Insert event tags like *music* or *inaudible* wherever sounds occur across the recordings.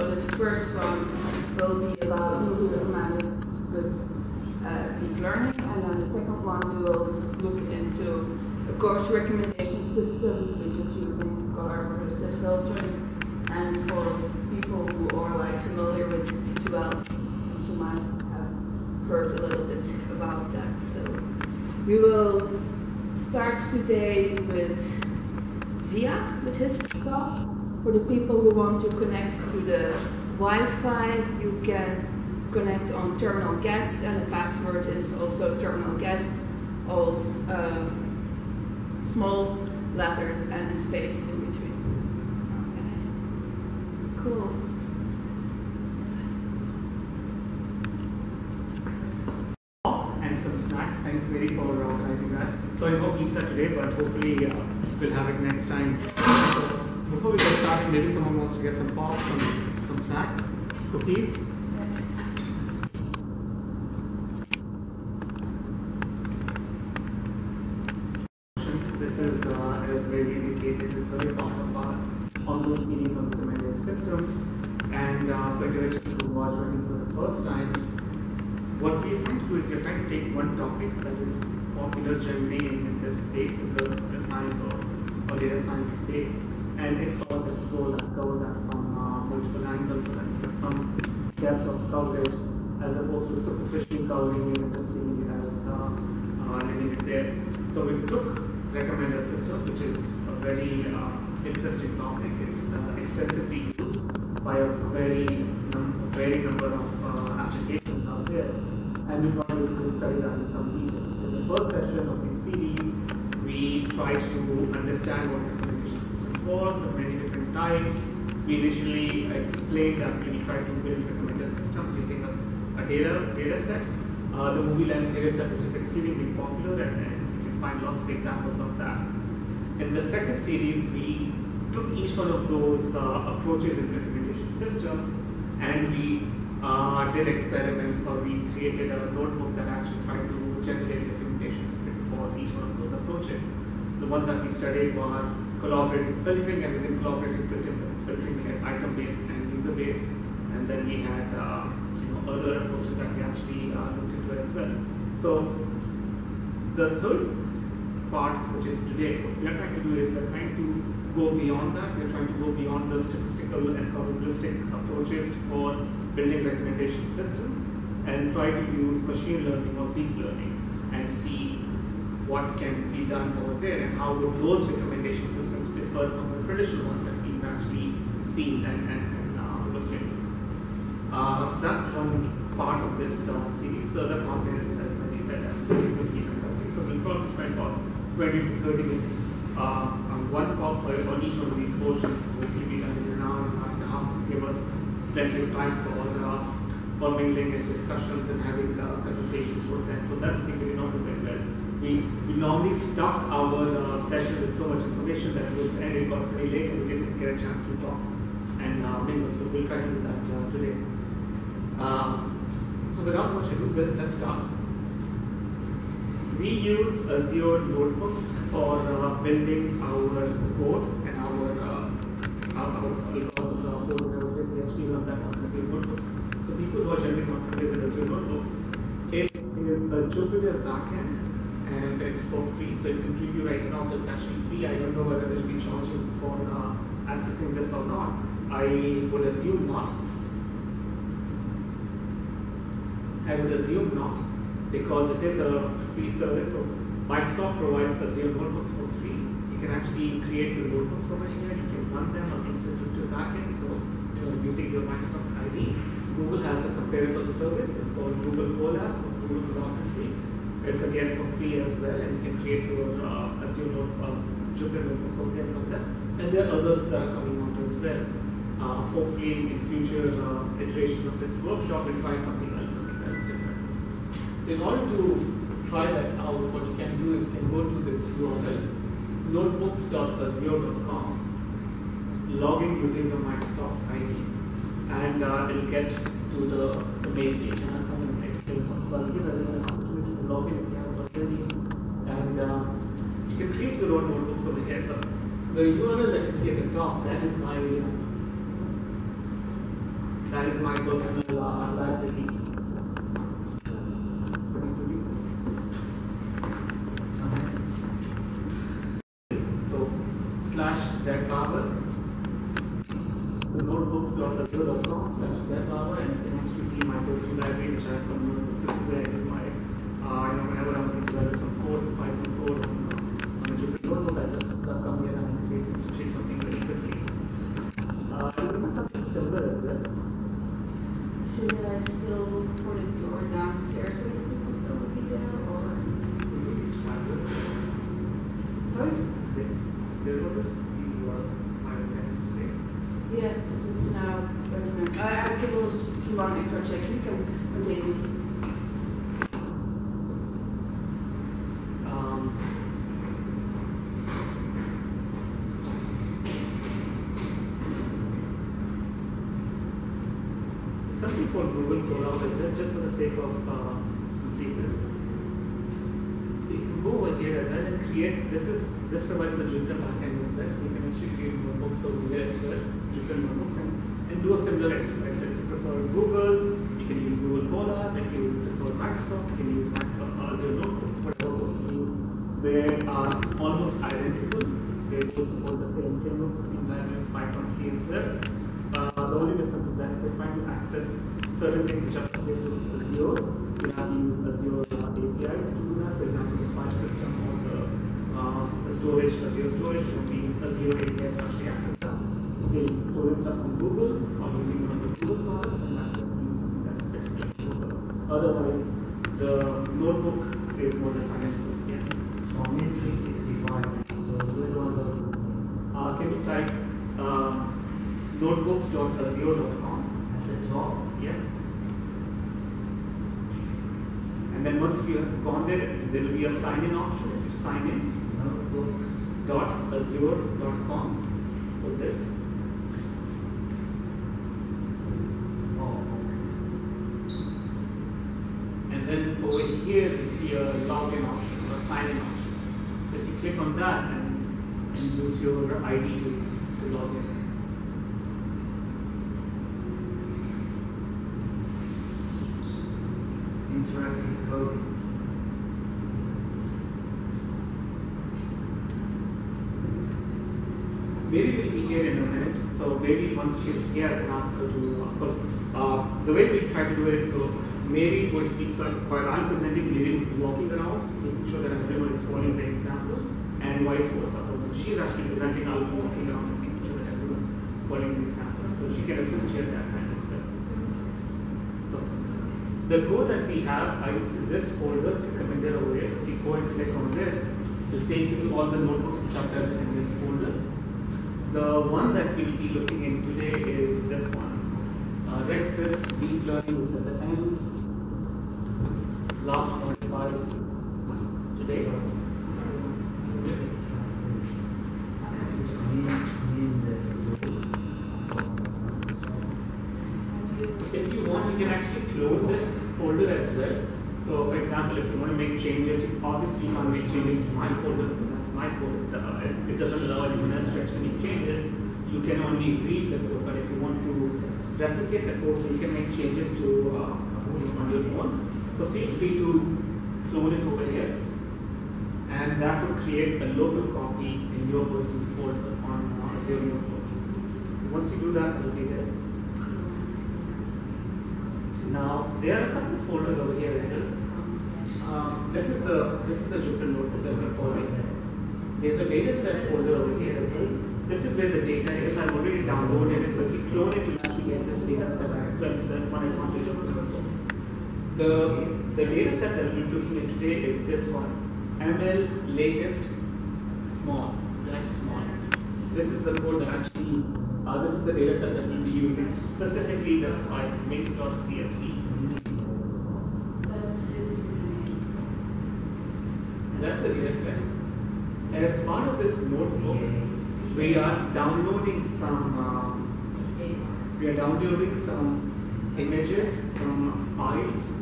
The first one will be about recommenders with uh, deep learning, and then the second one we will look into a course recommendation system which is using collaborative filtering. And for people who are like familiar with D2L, you might have heard a little bit about that. So we will start today with Zia with his talk. For the people who want to connect to the Wi-Fi, you can connect on terminal guest, and the password is also terminal guest, all uh, small letters and a space in between. Okay. Cool. and some snacks. Thanks, Mary, for organizing that. Sorry, no pizza today, but hopefully uh, we'll have it next time. Before we get started, maybe someone wants to get some pop, some, some snacks, cookies. This is, uh, as Mary indicated, the third part of our ongoing series on recommended systems. And uh, for individuals who are joining for the first time, what we are trying to do is we are trying to take one topic that is popular in, in this space, in the, the science or, or data science space, and it's sort of explore that, cover that from uh, multiple angles so that you have some depth of coverage as opposed to superficially covering it and just leaving it as uh, uh, leaving it there. So we took recommender systems, which is a very uh, interesting topic. It's uh, extensively used by a very num- very number of applications out there, and we wanted to study that in some detail. So in the first session of this series, we tried to understand what the many different types. We initially explained that we tried to build recommender systems using a data data set, uh, the MovieLens data set, which is exceedingly popular, and, and you can find lots of examples of that. In the second series, we took each one of those uh, approaches in recommendation systems and we uh, did experiments or we created a notebook that actually tried to generate recommendations for each one of those approaches. The ones that we studied were collaborative filtering and within collaborative filtering, filtering we had item based and user based and then we had uh, you know, other approaches that we actually uh, looked into as well. So the third part, which is today, what we are trying to do is we're trying to go beyond that. We're trying to go beyond the statistical and probabilistic approaches for building recommendation systems and try to use machine learning or deep learning and see what can be done over there and how would those recommendation systems differ from the traditional ones that we've actually seen and, and, and uh, looked into. Uh, so that's one part of this uh, series. The other part is, as Wendy said, is to be. So we'll probably spend about 20 to 30 minutes uh, on one pop on each one of these portions. Hopefully, be done in an hour, an hour and a half. Give us plenty of time for uh, for mingling and discussions and having uh, conversations towards that. So that's not do very well. We, we normally stuffed our uh, session with so much information that it was and it very late and we didn't get a chance to talk and uh, mingle. So we'll try to do that uh, today. Um, so without much ado, let's start. We use Azure notebooks for uh, building our code and our uh, our, our code, whatever. We actually that on Azure notebooks. So people who are generally not familiar with Azure notebooks, it is a Jupyter backend and it's for free. So it's in preview right now, so it's actually free. I don't know whether they'll be charging for uh, accessing this or not. I would assume not. I would assume not, because it is a free service. So Microsoft provides Azure notebooks for free. You can actually create your notebooks over here. You can run them against a Jupyter backend. So you know, using your Microsoft ID. Google has a comparable service. It's called Google Colab or Google Collaborative. It's again for free as well, and you can create your uh, Azure note, uh, Jupyter notebooks over there from that. And there are others that are coming out as well. Uh, hopefully, in future uh, iterations of this workshop, we'll try something else, something else different. So, in order to try that out, what you can do is you can go to this URL, notebooks.azure.com, log in using your Microsoft ID, and uh, it'll get to the, the main page. And I'll come and explain what. If you already. and uh, you can create your own notebooks over here. So the URL that you see at the top, that is my that is my personal uh, library. So slash zpower. So notebooks.azure.com slash zpower and you can actually see my personal library which has some where I do my, uh, you know, whenever I'm going to develop some code, Python code on, uh, on a Jupyter notebook, I just uh, come here and create and create something very quickly. Uh, I'm doing something similar as well. Should I still put a door downstairs where the people still would be there, or? It's. Sorry? They, they notice the uh, my attendance. Yeah, since now, minute. I, I'll give us one extra check, you can continue. Um, something called Google Colab is it just for the sake of uh, completeness. You can go over here as well and create. This is this provides a Jupyter backend as well, so you can actually create notebooks over here as well, Jupyter notebooks, and, and do a similar exercise. So if you prefer Google, you can use Google Colab. If you prefer Microsoft, you can use Microsoft Azure Notebooks. You. They are almost identical. They both support the same frameworks, the same libraries, Python 3 as well. Uh, the only difference is that if you're trying to access certain things which are Azure, you have to use Azure APIs to do that. For example, the file system or the, uh, the storage, Azure storage, can use Azure APIs to actually access that. If you're storing stuff on Google or using one of the Google products, and that's to something that is connected to Google. Otherwise, the notebook is more designed to yes. So I'm in 365, so do I go? Uh, can you type uh, notebooks.azure.com? At the top, Yeah. And then once you have gone there, there will be a sign in option. If you sign in, dot azure.com. So this, oh, okay. and then over here you see a login option or a sign in option. So if you click on that and, and use your ID to, to log in. Mary will be here in a minute, so maybe once she's here, I can ask her to, of course, uh, the way we try to do it, so Mary would be, so while I'm presenting, Mary will be walking around, making sure that everyone is following the example, and vice versa. So she's actually presenting, I'll be walking around and making sure that everyone's following the example. So she can assist you at that time as well. So the code that we have, I would this folder recommended over here. So you go and click on this, it'll take you all the notebooks which are present in this folder. The one that we'll be looking in today is this one. Uh, RecSys Deep Learning is at the end. Last point five today. If you want, you can actually clone this folder as well. So, for example, changes, you obviously can't make changes to my folder because that's my code. Uh, it, it doesn't allow anyone else to make changes. You can only read the code, but if you want to replicate the code, so you can make changes to uh, on your own. So feel free to clone it over here, and that would create a local copy in your personal folder on uh, Azure Notebooks. Once you do that, it'll be there. Now there are a couple of folders over here as well. Um, this is the this is the Jupyter notebook that we're following. There's a data set folder over here as well. This is where the data is. I've already downloaded it, so if you clone it, you'll actually get this data set as well. So that's one advantage of the Microsoft. The the data set that we're looking at today is this one. ML latest small, dash small. This is the code that actually uh, this is the data set that we'll be using, specifically this file, mix.csv. That's his username. The set. As part of this notebook, we are downloading some, uh, we are downloading some images, some files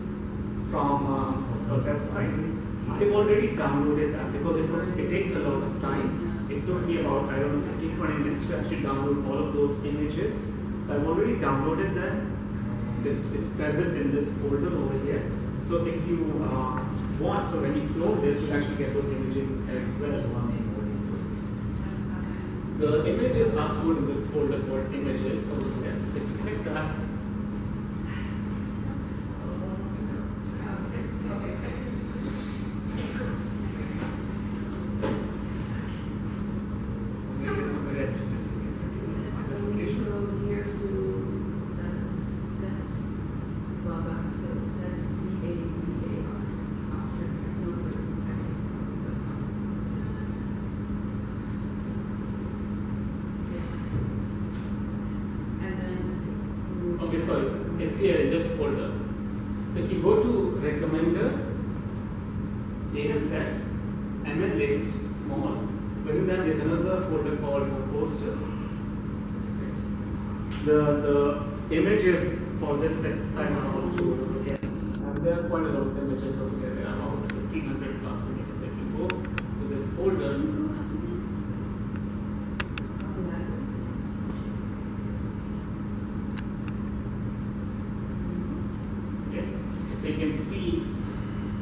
from uh, uh, website. I've already downloaded that because it was it takes a lot of time. It took me about I don't know 15 20 minutes to actually download all of those images. So I've already downloaded them. It's it's present in this folder over here. So if you uh, want, so when you clone this, you'll actually get those images as well. As one thing. The images are stored in this folder called images. So you click that, maybe somewhere else, just in case I can So find the we location. go here to the set, well, back to set V A V A R after number. And then. Okay, sorry, it's here in this folder. So if you go to recommender, data set, and then latest small, within that there's another folder called posters. The the images for this exercise are all stored over here. And there are quite a lot of images over here. There are about 1500 plus images. If you go to this folder, Okay, so you can see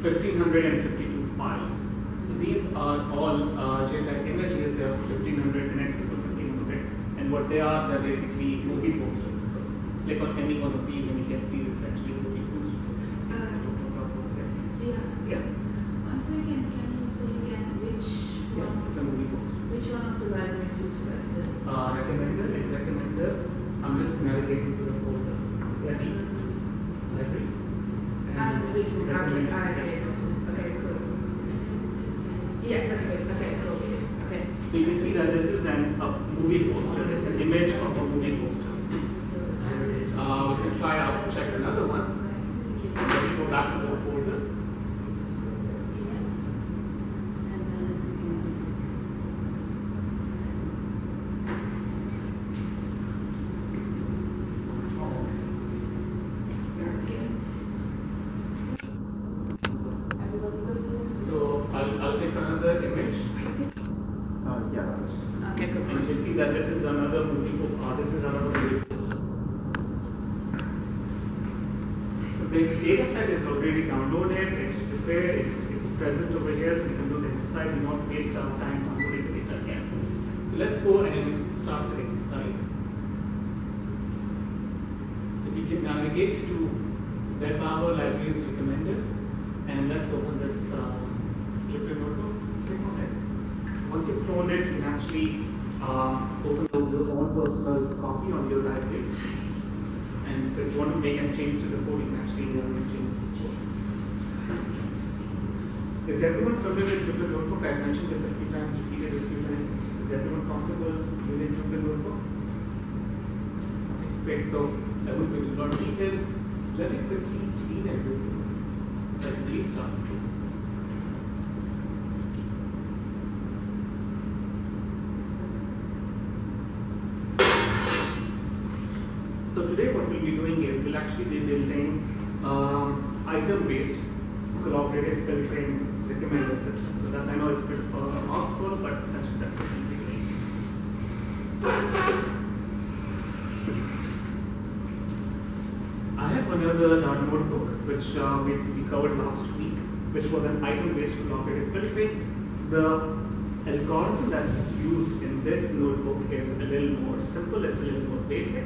1552 files. So these are all uh, JPEG images, they are 1500 in excess of 1500, and what they are, they're basically movie posters. So click on any one of these and you can see it's actually movie posters. So you can see Uh, what goes up over there. See, uh, Yeah, once again, can you say again which yeah, one, it's a movie poster. which one of the libraries you select this? Uh, recommender, like recommender, I'm just navigating to the folder. Yeah, library. And which okay, recommender. okay, that's okay, cool. Yeah, that's good, okay, cool, okay. So you can see that this is an, a movie poster. It's an image of a movie poster. So, Uh, we can try out, check another one. Let me go back to the folder. Everybody go to So I'll, I'll pick another image. Uh, yeah, that's- Okay, cool. And you can see that this is another movie, po- uh, this is another movie poster. So the data set is already downloaded, it's prepared, it's, it's present over here, so we can do the exercise and not waste our time downloading the data again. So let's go and start the exercise. So we can navigate to ZBarber Libraries Recommended, and let's open this uh, Jupyter Notebooks. Click on it. It, you can actually uh, open your own personal copy on your library. And so if you want to make any change to the code, you can actually change the code. Is everyone familiar with Jupyter Notebook? I've mentioned this a few times, repeated a few times. Is everyone comfortable using Jupyter Notebook? Okay, great. So I will go a of detail. Let me quickly clean everything. So I can restart this. So today what we'll be doing is we'll actually be building um, item-based collaborative filtering recommender system. So that's I know it's a bit of a mouthful, but essentially that's what we'll be doing. I have another uh, notebook which uh, we, we covered last week, which was an item-based collaborative filtering. The algorithm that's used in this notebook is a little more simple. It's a little more basic.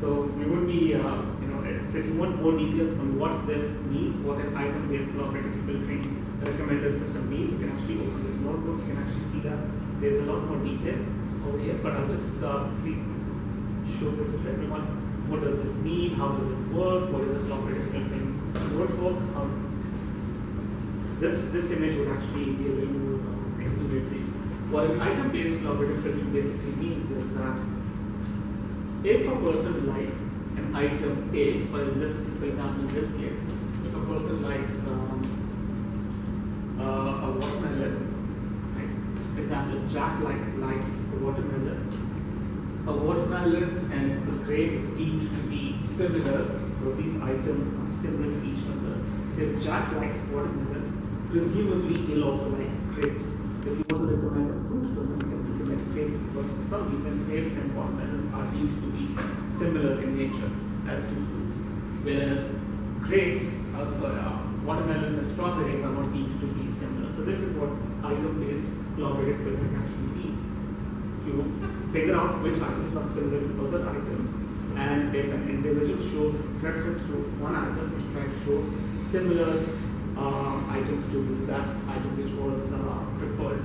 So we would be, uh, you know, uh, so if you want more details on what this means, what an item-based collaborative filtering recommender system means, you can actually open this notebook. You can actually see that there's a lot more detail over here. But I'll just uh, show this to everyone. What does this mean? How does it work? What is a collaborative filtering notebook? How this this image would actually be a little more uh, explanatory. What an item-based collaborative filtering basically means is that if a person likes an item A, for this, for example, in this case, if a person likes um, uh, a watermelon, right? For example, Jack like, likes a watermelon. A watermelon and a grape is deemed to be similar, so these items are similar to each other. if Jack likes watermelons, presumably he'll also like grapes. So if you want to recommend a fruit to him, because for some reason grapes and watermelons are deemed to be similar in nature as two fruits. Whereas grapes, also uh, watermelons and strawberries are not deemed to be similar. So this is what item-based collaborative filtering actually means. You figure out which items are similar to other items and if an individual shows preference to one item, you try to show similar uh, items to that item which was uh, preferred.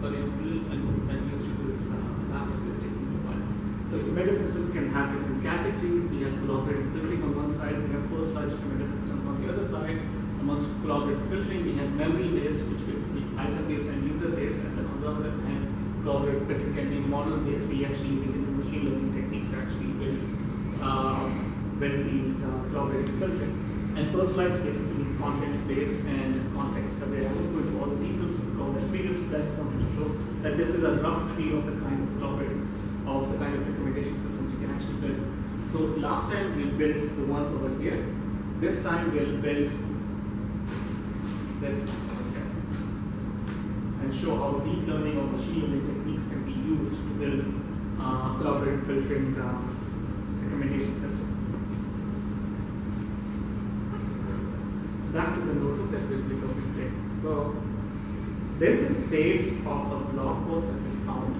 Sorry, I'm, I'm, I'm used to this uh, lab, it's just taking me a while. So recommender systems can have different categories. We have collaborative filtering on one side, we have personalized recommender systems on the other side. Amongst collaborative filtering, we have memory-based, which basically is item-based and user-based, and then on the other hand, collaborative filtering can be model-based. We actually using these machine learning techniques to actually build, uh, build these uh, collaborative filtering. And personalized basically means content-based and context-aware. I won't go into all the details of all that previously, but I just wanted to show that this is a rough tree of the kind of collaborative, of the kind of recommendation systems you can actually build. So last time we built the ones over here. This time we'll build and show how deep learning or machine learning techniques can be used to build uh, collaborative filtering uh, recommendation systems. So back to the notebook that we'll be covering today. So this is based off a blog post that we found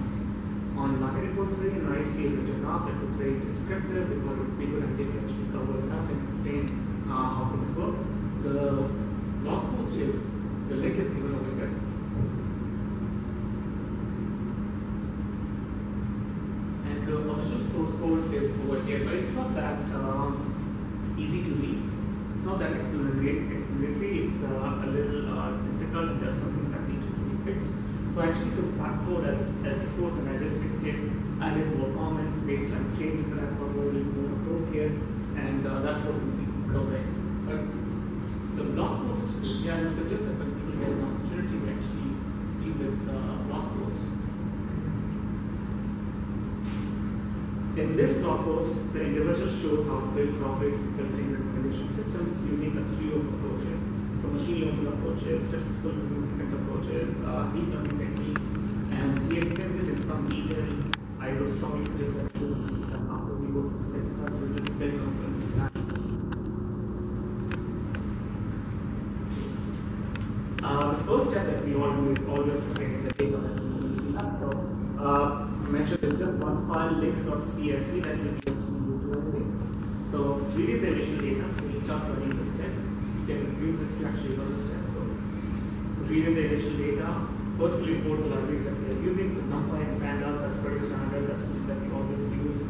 online. It was very nicely written up. It was very descriptive. It be a good to actually cover it up and explain uh, how things work. The blog post is, the link is given over here. And the original source code is over here, but it's not that um, easy to read. It's not that explanatory. explanatory. It's uh, a little uh, difficult, and there's some things that need to be fixed. So I actually took that code as, as a source, and I just fixed it, added more comments, based on changes that I thought were little more appropriate, and uh, that's what. But the blog post is, I would suggest that people get an opportunity to actually read this uh, blog post. In this blog post, the individual shows how to build profit filtering recommendation systems using a slew of approaches. So machine learning approaches, statistical significant approaches, uh, deep learning techniques, and he explains it in some detail. I would strongly suggest that you this, after we go through this exercise, we'll just build on to understand. Uh, the first step that we want to do is always to create the data we. So, uh, mentioned there's just one file link.csv that you'll be utilizing. So, reading the initial data, so we'll start running the steps. You can use this to actually run the steps. So, reading the initial data, first we'll import the libraries that we are using. So, NumPy and Pandas, that's pretty standard, that's that we always use.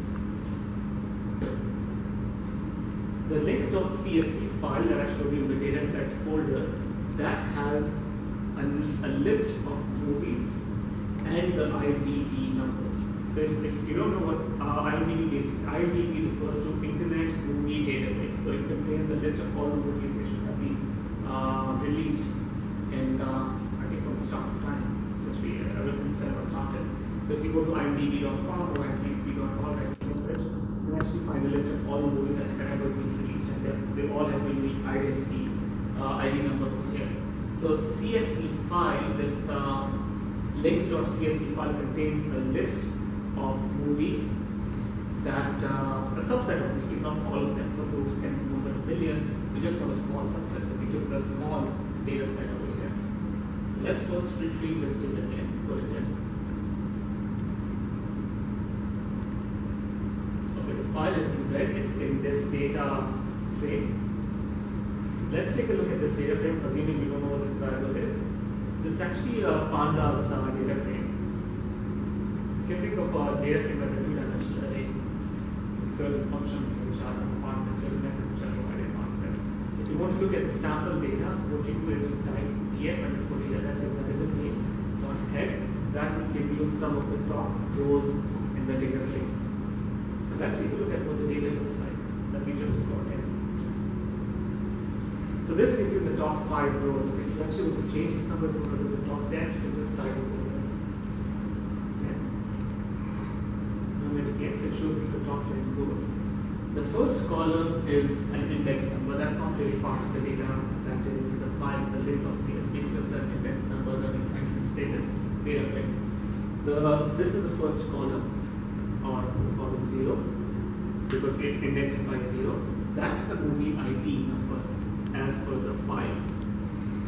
The link.csv file that I showed you in the dataset folder, that has a list of movies and the IMDb numbers. So if, if you don't know what uh, IMDb is, IMDb refers to Internet Movie Database. So it contains a list of all the movies which have been uh, released in, uh, I think from the start of time, essentially ever since cinema started. So if you go to imdb.com or imdb.org, you can actually find a list of all the movies that have ever been released and they all have been the identity uh, ID number here. So CSV file, this um, links.csv file contains a list of movies that uh, a subset of movies, not all of them, because those can be than millions. We just want a small subset, so we took the small data set over here. So let's first retrieve this data again, put it in. Okay, the file has been read, it's in this data frame. Let's take a look at this data frame, assuming we don't know what this variable is. So it's actually a pandas uh, data frame. You can think of a data frame as a two-dimensional array with certain functions which are compartment, certain methods which are provided. If you want to look at the sample data, so what you do is you type df underscore data, that's your variable name, dot head, that will give you some of the top rows in the data frame. So let's take a look at what the data looks like that we just got. So this gives you the top five rows. If you actually want to change this number to go to the top 10, you can just type it over here. it shows you the top 10 rows. The first column is an index number. That's not really part of the data. That is the file, the lib.csv. It's just an index number that trying to display data frame. The, this is the first column, or column 0, because it indexed by 0. That's the movie ID number as per the file.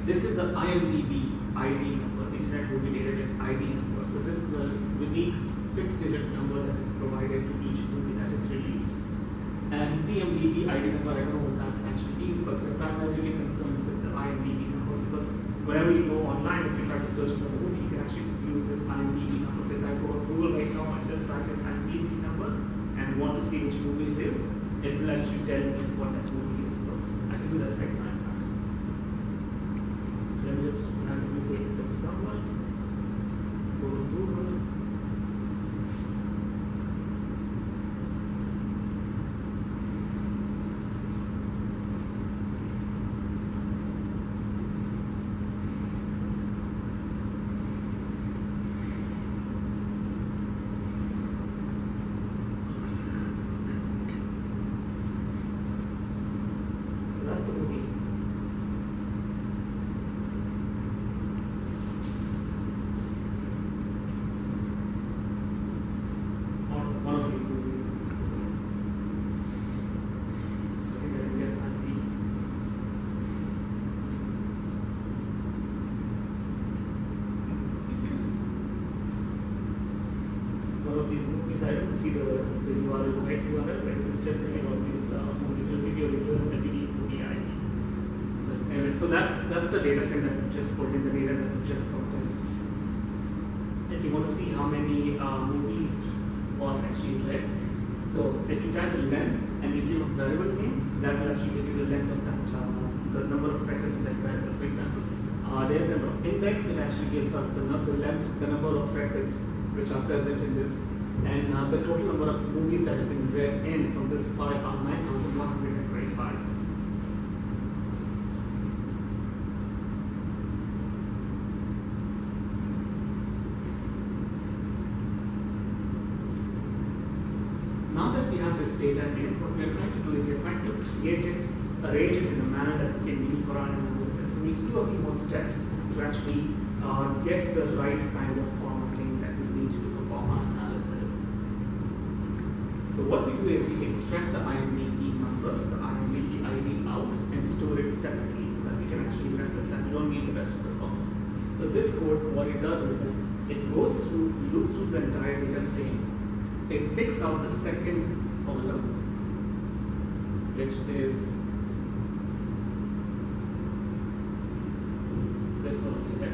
This is the IMDb ID number, Internet Movie Database ID number. So this is a unique six-digit number that is provided to each movie that is released. And TMDb ID number, I don't know what that actually means, but we're primarily concerned with the IMDb number because whenever you go online, if you try to search for a movie, you can actually use this IMDb number. So if I go on Google right now and just type this IMDb number and want to see which movie it is, it will actually tell me what that movie is. So I can do that one see the, the URL, right uh, anyway, so that's that's the data frame that we've just put in, the data that we've just put in. If you want to see how many uh, movies were actually read, so if you type length and you give a variable name, that will actually give you the length of that, uh, the number of records in that variable. For example, uh, the index, it actually gives us the, the length, the number of records which are present in this, and uh, the total number of movies that have been read in from this file are 9,125. Now that we have this data in, what we are trying to do is we are trying to create it, arrange it in a manner that we can use for our analysis. So we need to do a few more steps to actually uh, get the right kind of formatting that we need to perform our analysis. So what we do is we extract the IMDb number, the IMDb ID out, and store it separately so that we can actually reference and we don't need the rest of the columns. So this code, what it does is that it goes through, loops through the entire data frame it picks out the second column, which is this one over here.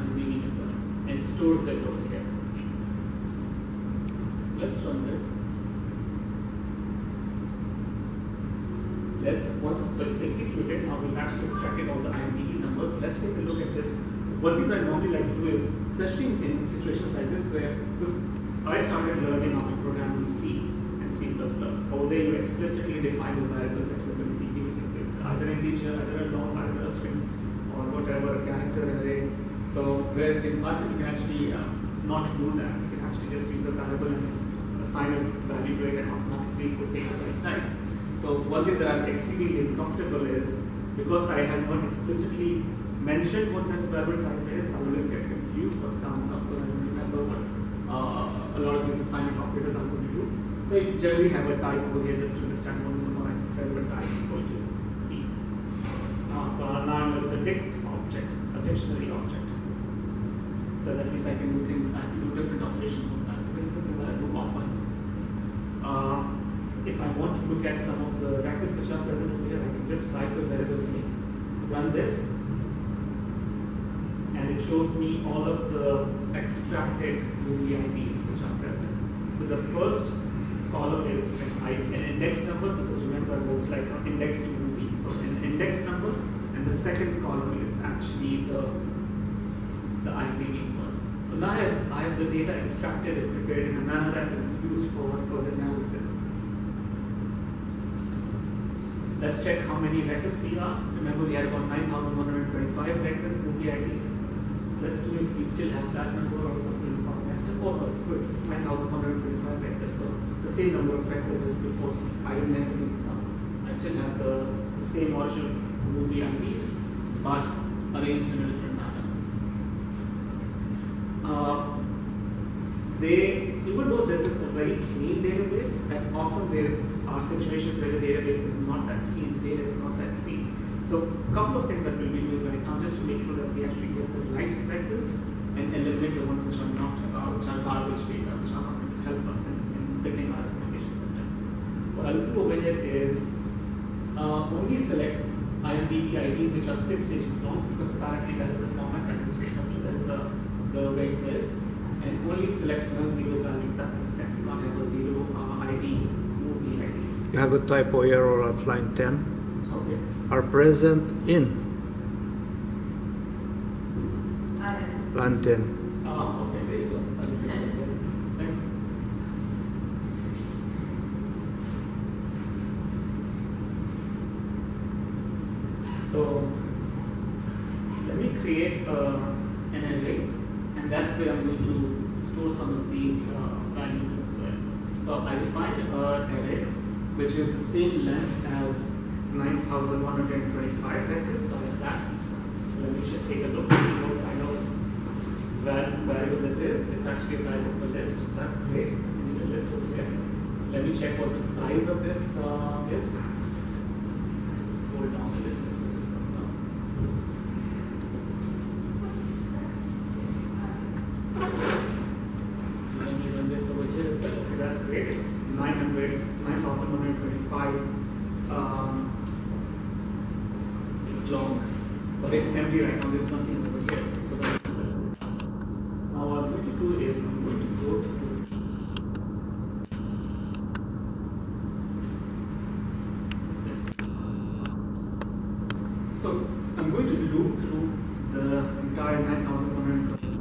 I'm reading it down. And stores it over here. So let's run this. Let's once so it's executed, now we've actually extracted all the IMDb numbers. Let's take a look at this. One thing that I normally like to do is, especially in, situations like this where I started learning how to program in C and C++. Over there, you explicitly define the variables that you're going to be using. So it's either integer, either a long, either a string, or whatever, a character array. So where in Python, you can actually uh, not do that. You can actually just use a variable and assign a value to it and automatically put data right type. So one thing that I'm extremely uncomfortable is because I have not explicitly mentioned what that variable type is, I always get confused up when I don't remember what uh, a lot of these assignment operators are going to do. So you generally have a type over here just to understand what is the variable type equal to b. Uh, so now it's a dict object, a dictionary object. So that means I can do things, I can do different operations on that. So this is something that I do often. If I want to look at some of the records which are present here, I can just type the variable name, run this, and it shows me all of the extracted movie IDs which are present. So the first column is an, index number because remember it's like an indexed movie. So an index number, and the second column is actually the the IMDb one. So now I have, I have the data extracted and prepared in a manner that can be used for further analysis. Let's check how many records we are. Remember we had about 9,125 records, movie IDs. So let's do if we still have that number or something about nested. Oh no, it's good. 9,125 records. So the same number of records as before. I didn't mess anything up. I still have the, the same original movie IDs, but arranged in a different manner. Uh, they, even though this is a very clean database, and often there are situations where the database is not that clean, the data is not that clean. So a couple of things that we'll be doing right now just to make sure that we actually get the right records and eliminate the ones which are not, uh, which are garbage data, which are not going to help us in, in building our recommendation system. What I'll do over here is uh, only select IMDb IDs which are six digits long because apparently that is a format that is structured, that is uh, the way it is and only select non-zero values that makes sense. A zero uh, ID, movie ID. You have a typo error at line 10. Okay. Are present in line 10. Ah, okay, there you go. I'll fix it then. Thanks. So let me create uh, an array, and that's where I'm going to store some of these uh, values as well. So I defined an array which is the same length as 9,125 vectors. So I have that. Let me just take a look what kind of val- variable this is. It's actually a type of a list, so that's great. We need a list over here. Let me check what the size of this uh, is. Scroll down a little bit so this comes up. So let me run this over here as well. Okay, that's great. It's 900, 9,125 um, long, but it's empty right now. There's nothing over here. So because I now what I'm going to do is I'm going to go to So I'm going to loop through the entire 9,125.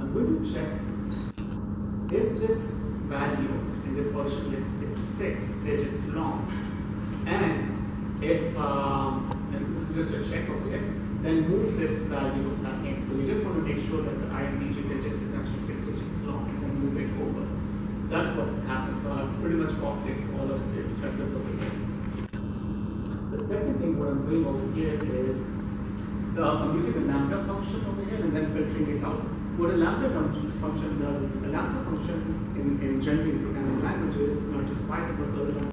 I'm going to check if this value in this original list is six digits long, and if um, and this is just a check over here, then move this value in. So we just want to make sure that the IMDb digits is actually six digits long, and then move it over. So that's what happens. So I've pretty much populated all of its records over here. The second thing what I'm doing over here is the, I'm using the lambda function over here and then filtering it out. What a lambda function does is a lambda function in, in generally programming languages, not just Python but other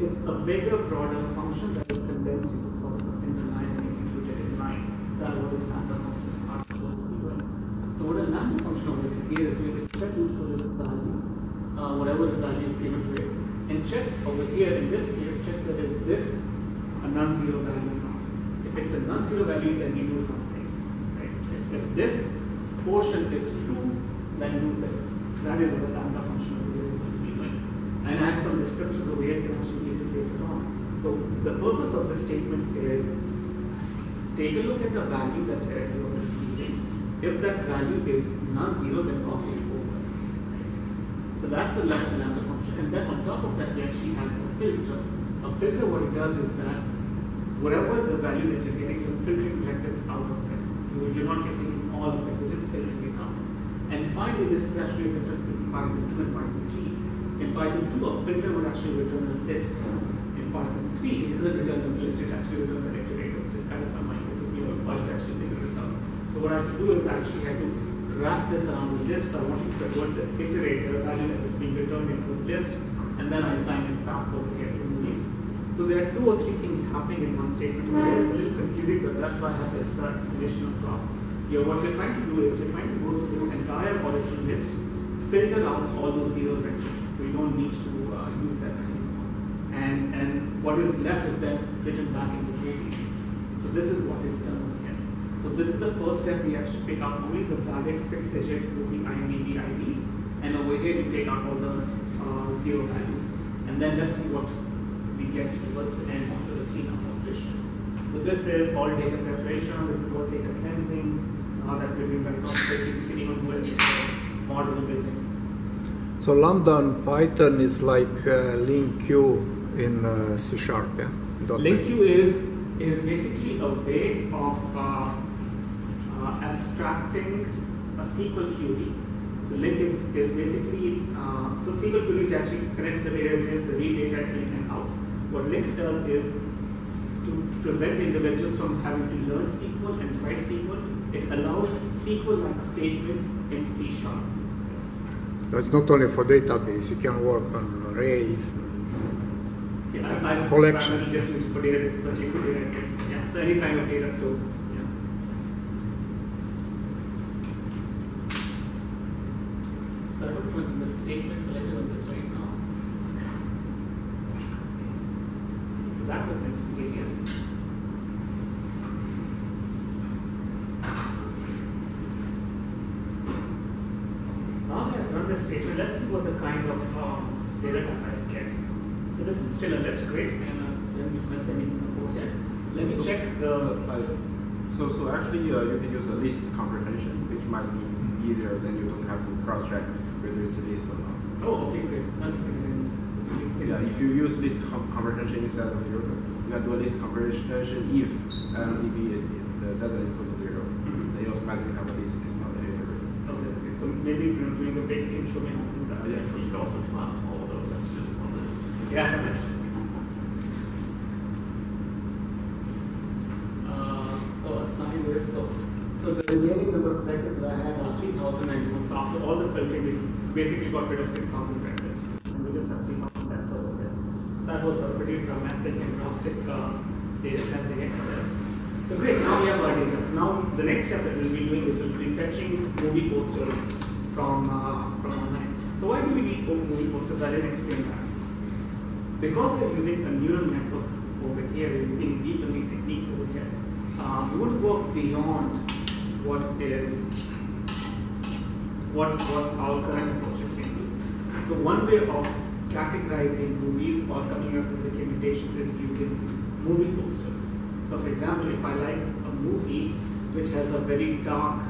it's a bigger, broader function that is condensed into sort of a single line and executed in line. That what this lambda functions are supposed to be doing. So what a lambda function over here is it's checking for this value, uh, whatever the value is given to it, and checks over here, in this case, checks whether is this a non-zero value or not. If it's a non-zero value, then we do something. Right? If, if this portion is true, then do this. That is what the lambda function over here is going to be doing. And I have some descriptions over here to actually read it later on. So the purpose of this statement is take a look at the value that you are receiving. If that value is non-zero, then copy it over. So that's the lambda function. And then on top of that, we actually have a filter. A filter, what it does is that whatever the value that you're getting, you're filtering records out of it. You- You're not getting all of it, you're just filtering it out. And finally, this is actually a difference between Python 2 and Python 3. In Python 2, a filter would actually return a list. 3, it doesn't return a list, it actually returns an iterator, which is kind of fun, to you know, why to actually this out. So what I have to do is actually have to wrap this around the list. So I want to convert this iterator value that is being returned into a list, and then I assign it back over here to movies. So there are two or three things happening in one statement here. It's a little confusing, but that's why I have this uh, explanation on top. Here, what we're trying to do is we're trying to go through this entire original list, filter out all those zero vectors, so you don't need to uh, use that anymore. And and what is left is then written back into movies. So this is what is done over here. So this is the first step. We actually pick out only the valid six-digit movie IMDb IDs, and over here we take out all the uh, zero values. And then let's see what we get towards the end after the cleanup operation. So this is all data preparation. This is all data cleansing. Uh, that we're doing right now, depending on where the model building. So lambda in Python is like uh, LINQ in uh, C sharp, yeah? LINQ is is basically a way of uh, uh, abstracting a SQL query. So LINQ is, is basically, uh, so SQL queries actually connect the database, the read data in and out. What LINQ does is to prevent individuals from having to learn SQL and write SQL, it allows SQL-like statements in C sharp. Yes. That's not only for database, you can work on arrays. Yeah, I, I Collections. just use it for database, but you could do it, yeah, so any kind of data stores, yeah. So I don't put the statement selected on this right now. So that was instantaneous. Now that I've run this statement, let's see what the kind of um, data type I get. This is still a list, great, and uh, let me miss anything about here. Let me So- check the, Like, so, so actually, uh, you can use a list comprehension, which might be easier than you don't have to cross-check whether it's a list or not. oh, okay, great, that's a good, that's a good. Yeah, if you use list com- comprehension instead of filter, you can do a list comprehension if LDB it, it, the doesn't equal to zero. Mhm. Then you automatically have a list, it's not a iterator. Okay, okay, so maybe you know, during the break you can show me how to do that. Yeah, You could also collapse all of those into just. Yeah. Uh, so assign this, so, so the remaining number of records that I have are three thousand ninety-one, so after all the filtering, we basically got rid of six thousand records, and we just have three thousand left over there. So that was a pretty dramatic and drastic, uh, data cleansing exercise. So great, now we have our data, so now the next step that we'll be doing is we'll be fetching movie posters from, uh, from online. So why do we need movie posters? I didn't explain that because we're using a neural network over here, we're using deep learning techniques over here, uh, we to go beyond what is what what our current approaches can do. So one way of categorizing movies or coming up with recommendation is using movie posters. So for example, if I like a movie which has a very dark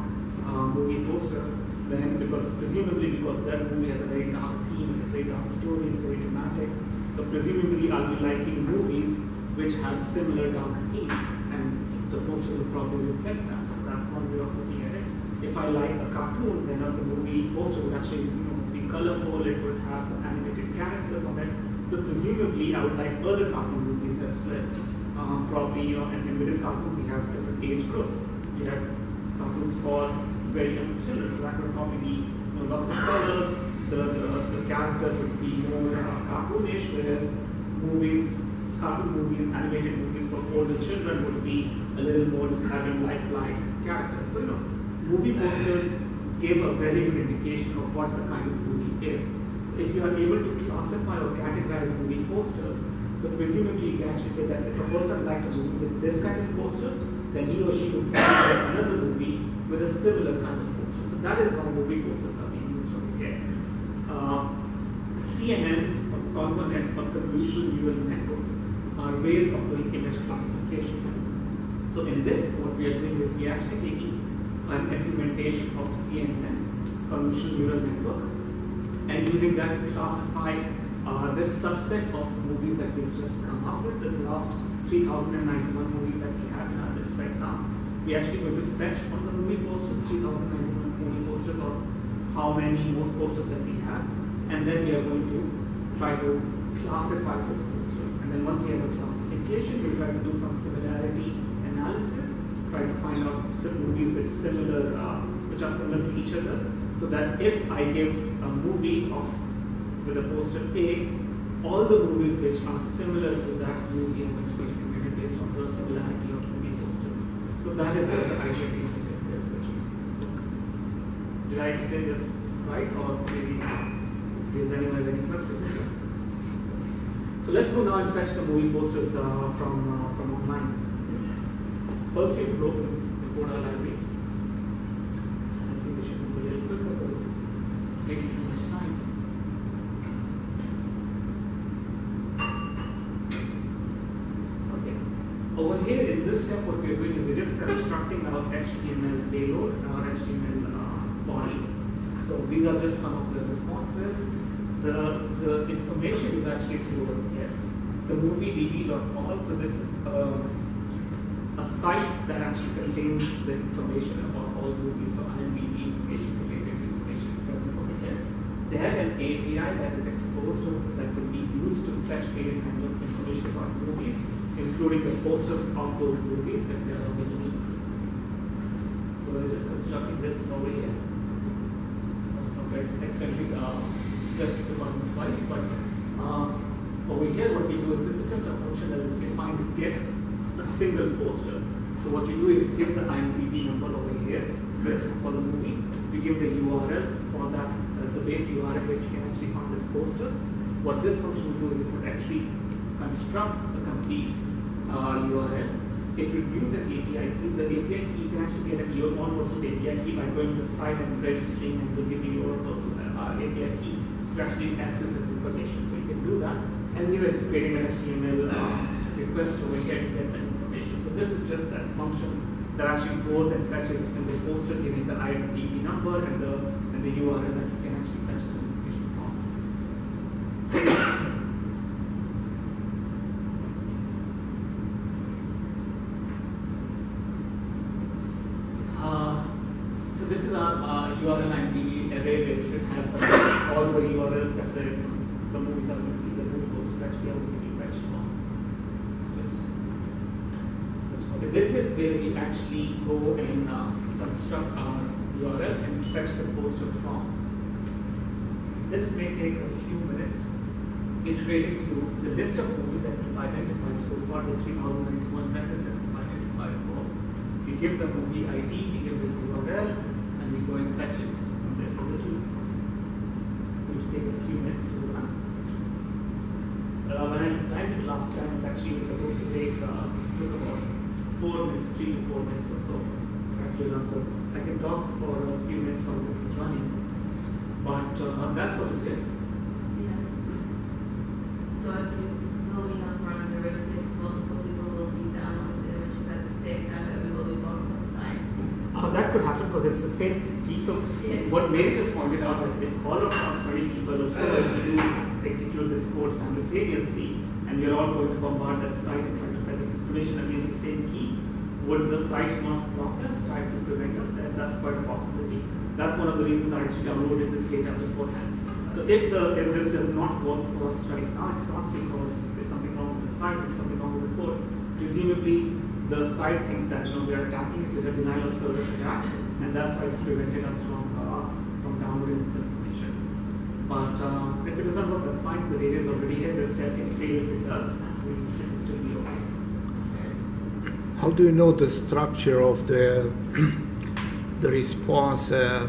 uh, movie poster, then because presumably because that movie has a very dark theme, it has a very dark story, it's very dramatic. So presumably I'll be liking movies which have similar dark themes, and the posters will probably reflect that. So that's one way of looking at it. If I like a cartoon, then the movie poster would actually you know, be colorful. It would have some animated characters on it. So presumably I would like other cartoon movies as well. Um, probably you know, and, and within cartoons you have different age groups. You have cartoons for very young children, so that would probably be you know, lots of colors. The, the, the characters would be more cartoonish, whereas movies, cartoon movies, animated movies for older children would be a little more having lifelike characters. So you know, movie posters give a very good indication of what the kind of movie is. So if you are able to classify or categorize movie posters, then presumably you can actually say that if a person liked a movie with this kind of poster, then he or she would like another movie with a similar kind of poster. So that is how movie posters are being. Uh, CNNs or convolutional neural networks are ways of doing image classification. So in this, what we are doing is we are actually taking an implementation of CNN, convolutional neural network, and using that to classify uh, this subset of movies that we've just come up with, the last 3,091 movies that we have in our list right now. We actually going to fetch on the movie posters, 3,091 movie posters, or how many most posters that we have, and then we are going to try to classify those posters. And then once we have a classification, we try to do some similarity analysis, try to find out movies with similar, uh, which are similar to each other, so that if I give a movie of with a poster A, all the movies which are similar to that movie are going to be recommended based on the similarity of movie posters. So that is the idea. Did I explain this right, or maybe does anyone have any questions on this? So let's go now and fetch the movie posters uh, from uh, from online. First, we broke the code libraries. I think we should be a little quick because taking too much time. Okay. Over here in this step, what we are doing is we're just constructing our HTML payload, our HTML So these are just some of the responses. The the information is actually stored here. The movie db.org. So this is a a site that actually contains the information about all movies, so IMDb information, related information is present over here. They have an API that is exposed to, that can be used to fetch various kinds of information about movies, including the posters of those movies if they are available. So we're just constructing this over here. Guys, accidentally, uh, the button twice, but, uh, over here, what we do is this is just a function that is defined to get a single poster. So what you do is give the IMDb number over here, press for the movie, you give the URL for that, uh, the base URL which you can actually find this poster. What this function will do is it would actually construct a complete uh, URL. It would use an API key. The API key, you can actually get a, your own personal API key by going to the site and registering and you your personal uh, API key to actually access this information. So you can do that. And here it's creating an HTML uh, request over here to get that information. So this is just that function that actually goes and fetches a single poster giving the IMDb number and the and the URL that you can actually fetch this information from. Uh, so this is our uh, URL IMDb array where we should have uh, all the URLs that the, the movies are going to be, the movie posters actually are going to be fetched from. It's just, that's okay. This is where we actually go and uh, construct our URL and fetch the poster from. So this may take a few minutes iterating through the list of movies that we've identified so far, the 3091 records that we've identified for. We give the movie ID, we give the URL, and we go and fetch it from there. So this is going to take a few minutes to run. Uh, when I timed it last time, it actually was supposed to take uh, about four minutes, three to four minutes or so actually run. So I can talk for a few minutes while this is running. But uh, that's what it is. Yeah. Don't you, will we not run the risk if multiple people will be downloading the images at the same time that will be both from sites? That could happen because it's the same key. So what Mary just pointed out that if all of us 20 people or so do execute this code simultaneously and we are all going to bombard that site this information against the same key, would the site not block us, try to prevent us? That's, that's quite a possibility. That's one of the reasons I actually downloaded this data beforehand. So if the if this does not work for us right now, it's not because there's something wrong with the site, there's something wrong with the code. Presumably the site thinks that you know we are attacking it is a denial of service attack, and that's why it's prevented us from uh, from downloading this information. But uh, if it doesn't work, that's fine. The data is already here. The step can fail if it does. We should. How do you know the structure of the the response? Uh,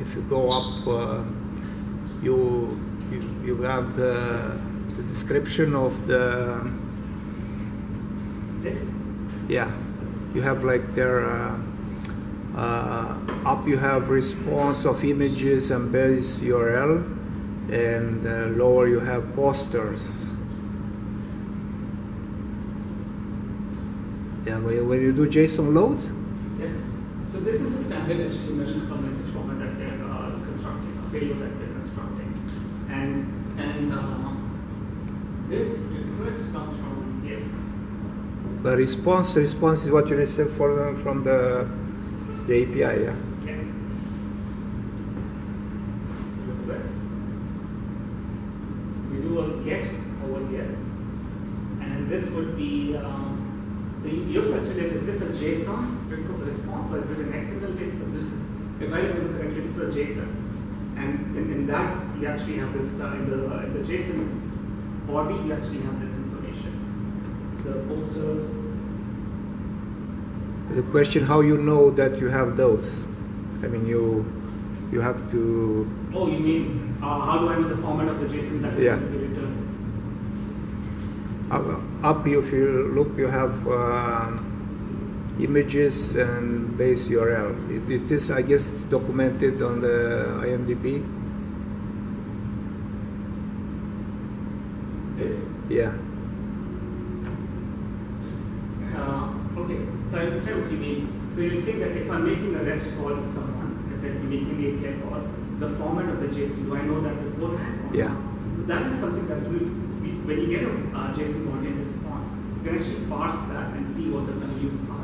if you go up, uh, you, you you have the the description of the This yeah. You have like there uh, uh, up. You have response of images and base URL, and uh, lower you have posters. Yeah, when when you do JSON loads. Yeah. So this is the standard HTML uh, message format that we're uh, constructing, a payload that we're constructing, and and uh, this request comes from here. The response response is what you receive for, from the the API. Yeah. Yeah. Request. We do a get over here, and this would be. Um, so you- your question is: Is this a JSON response or is it an XML based? So This is, if I remember correctly, this is a JSON, and in, in that you actually have this uh, in the uh, in the JSON body. You actually have this information. The posters, The question how you know that you have those. I mean you you have to Oh, you mean uh, how do I know the format of the JSON that is Yeah. going to be returned? up, up if you look you have um, images and base URL. It, it is I guess documented on the IMDb. This? Yeah. Uh, okay, so I understand what you mean. So you're saying that if I'm making a REST call to someone, if I'm making an API call, the format of the JSON, do I know that beforehand? Yeah. not? So that is something that we, we when you get a uh, JSON body response, you can actually parse that and see what the values are.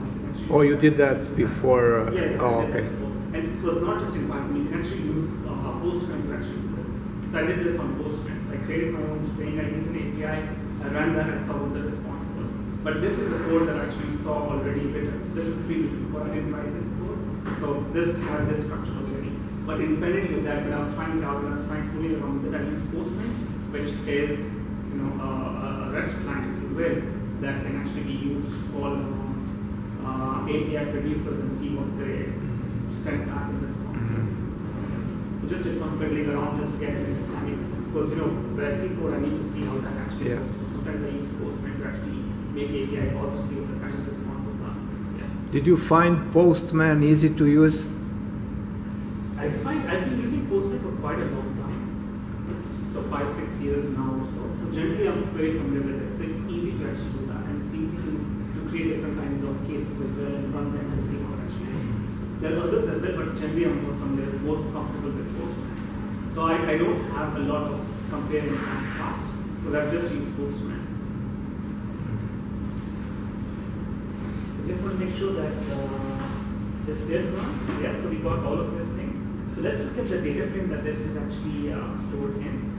Oh, you did that before? uh, Yeah, yeah, Oh, I did that okay. And it was not just in Python, you can actually use uh, Postman to actually do this. So I did this on Postman. So I created my own string, I used an API, I ran that, I saw what the response was. But this is the code that I actually saw already written. So this is pre-written code. I didn't write this code. So this had this structure already. But independently of that, when I was finding out, when I was trying fooling around with it, I used Postman, which is you know a, a REST client, if you will, that can actually be used all uh, API producers and see what they send back in responses. So just did some fiddling around just to get an understanding. Because you know, when I see code, I need to see how that actually Yeah. works. So sometimes I use Postman to actually make API calls to see what the kind of responses are. Yeah. Did you find Postman easy to use? I find I've been using Postman for quite a long time. It's so five, six years now or so. So generally I'm very familiar with it. So it's easy to actually do that. And it's easy to, to create different kinds of cases as well and run them and see how it actually. There are others as well, but generally I'm more familiar, more comfortable with Postman. So I, I don't have a lot of comparing and contrast because I've just used Postman. I just want to make sure that uh, this did run. Yeah, so we got all of this thing. So let's look at the data frame that this is actually uh, stored in.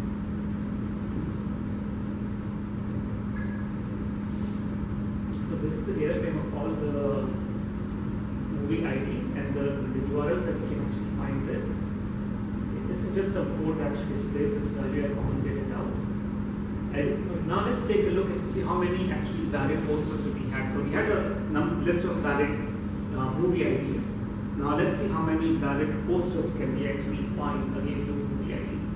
So this is the data frame of all the movie IDs and the, the URLs that we can actually find this. Okay, this is just some code that actually displays this value. Commented it out. And now let's take a look and see how many actually valid posters we had. So we had a list of valid uh, movie IDs. Now let's see how many valid posters can we actually find against those movie IDs.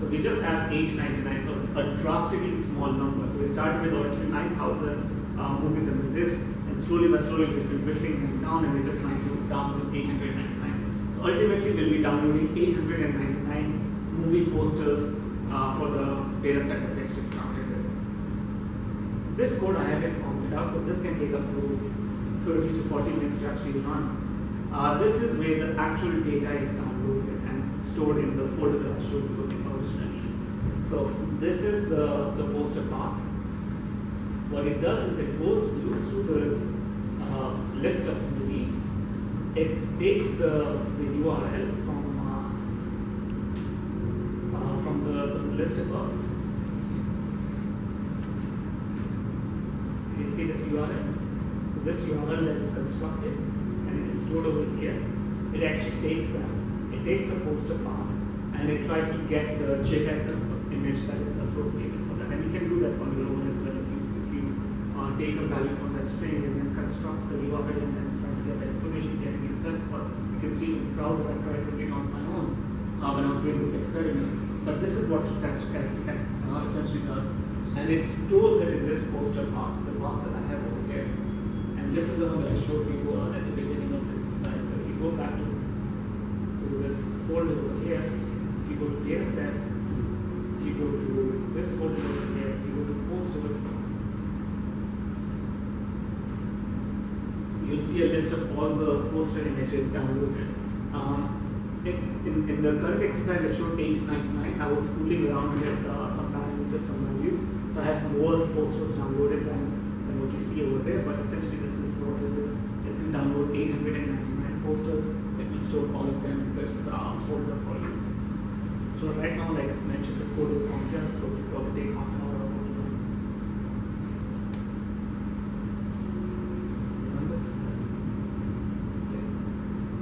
So we just have 899, so a drastically small number. So we started with originally 9,000 uh, movies the list, and slowly by slowly we've been whittling them down, and we're just trying to down to 899. So ultimately we'll be downloading 899 movie posters uh, for the data set that we actually started. This code I haven't counted out because this can take up to 30 to 40 minutes to actually run. Uh, this is where the actual data is downloaded and stored in the folder that I showed you originally. So this is the, the poster path. What it does is it goes loops through this uh, list of movies. It takes the, the URL from uh, uh, from the, the list above. You can see this URL. So this URL that is constructed and it's stored over here. It actually takes that. It takes the poster path and it tries to get the JPEG image that is associated for that. And you can do that on your own as well if you, if you uh, take a value from that string and then construct the URL and then try to get that information getting yourself. But you can see in the browser I tried on my own uh, when I was doing this experiment. But this is what it essentially, uh, essentially does. And it stores it in this poster path, the path that I have over here. And this is the one that I showed you uh, at the beginning of the exercise. So if you go back to, to this folder over here, if you go to data set, if you go to this folder over here, if you go to posters, you'll see a list of all the poster images downloaded. Um, in, in the current exercise I showed 899, I was fooling around with uh, some parameters, some values. So I have more posters downloaded than, than what you see over there, but essentially this is what it is. It can download 899 posters. It will store all of them in this uh, folder for you. So right now, like I mentioned, the code is compiled, so it will probably take half an hour or more to run. Run this. Okay.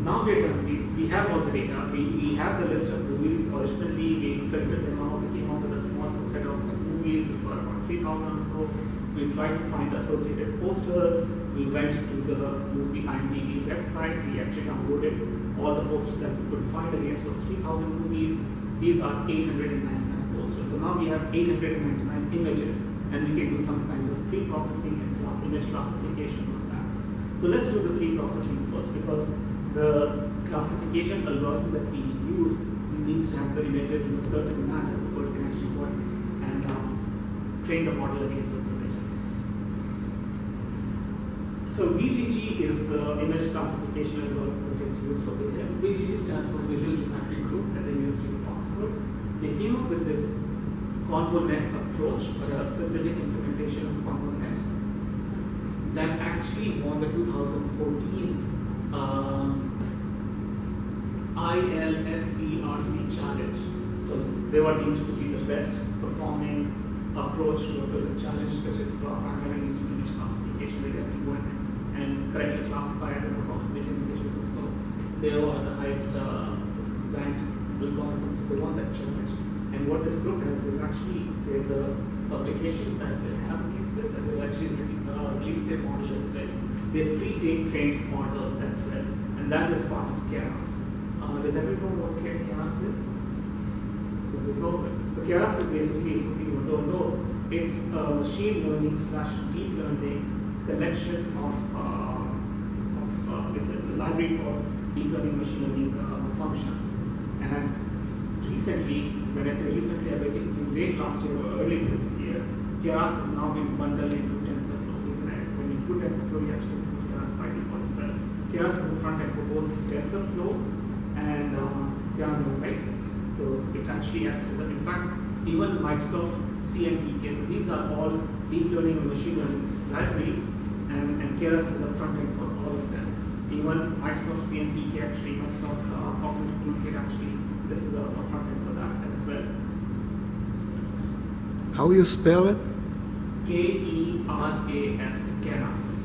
Now done. We, we have all the data. We, we have the list of movies. Originally, we filtered them out. We came out with a small subset of movies, which were about 3,000 or so. We tried to find associated posters. We went to the movie IMDb website. We actually downloaded all the posters that we could find against those 3,000 movies. These are 899 posters. So now we have 899 images, and we can do some kind of pre-processing and image classification on that. So let's do the pre-processing first because the classification algorithm that we use needs to have the images in a certain manner before it can actually work and um, train the model against those images. So VGG is the image classification algorithm that is used over here. VGG stands for Visual Geometry Group at the University of Oxford. They came up with this ConvoNet approach or a specific implementation of ConvoNet. that actually won the 2014 um, ILSVRC challenge. So they were deemed to be the best performing approach to a certain challenge, which is primary speech classification, where they have to go in and correctly classify it in about a million images or so. They are the highest uh, ranked algorithms, they won that challenge. And what this group has is actually, there's a publication that they have against this, and they'll actually uh, release their model as well. Their pre-trained model as well, and that is part of Keras. Uh, does everyone know what Keras is? So Keras is basically, for people who don't know, it's a machine learning slash deep learning collection of, uh, of uh, it's, it's a library for deep learning machine learning uh, functions. And recently, when I say recently, I basically late last year or early this year, Keras has now been bundled into TensorFlow. So you when you put TensorFlow, you actually put Keras by default as well. Keras is the front end for both TensorFlow and Theano, right? So it actually acts as, a, in fact, even Microsoft CNTK, so these are all deep learning and machine learning libraries, and, and Keras is a front end for all of them. Even Microsoft CNTK actually, Microsoft uh, Cognitive Toolkit actually, this is a, a front end for that as well. How you spell it? K E R A S, Keras.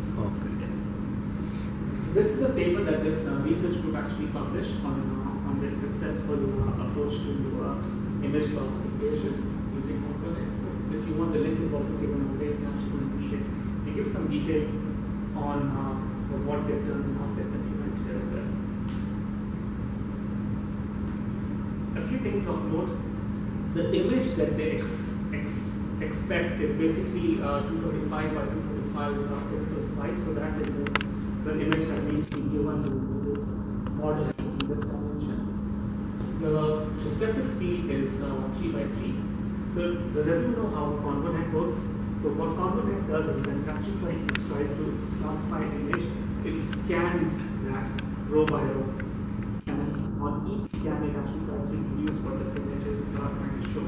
This is a paper that this uh, research group actually published on, uh, on their successful uh, approach to uh, image classification using components. So if you want, the link is also given over there. You can actually read it. They give some details on uh, what they've done and how they've implemented as well. A few things of note. The image that they ex- ex- expect is basically uh, 225 by 225 uh, pixels wide. So that is uh, the image that needs to be given to this model in this dimension. The receptive field is uh, 3 by 3. So does everyone know how ConvNet works? So what ConvNet does is when it actually tries, to classify an image, it scans that row by row. And on each scan, it actually tries to reduce what image is uh, trying to show.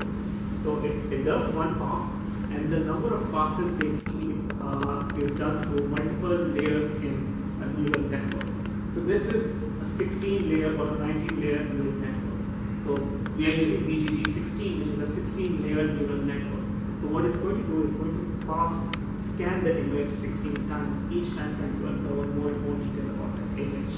So it, it does one pass, and the number of passes basically uh, is done through multiple layers in a neural network. So this is a 16 layer or a 19 layer neural network. So we are using VGG16, which is a 16 layer neural network. So what it's going to do is going to pass, scan the image 16 times, each time trying to uncover more and more detail about that image.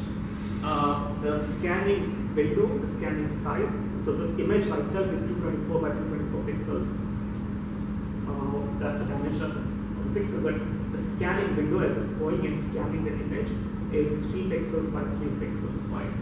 Uh, the scanning window, the scanning size, so the image by itself is 224 by 224 pixels. Uh, that's the dimension of the pixel, but the scanning window as it's going and scanning the image is 3 pixels by 3 pixels wide.